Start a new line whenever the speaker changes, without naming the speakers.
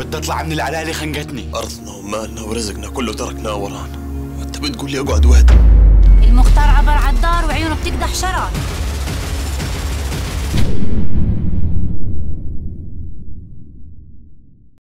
بدي اطلع من العلالي خنقتني.
أرضنا ومالنا ورزقنا كله تركناه ورانا. وأنت بتقول لي أقعد وحدي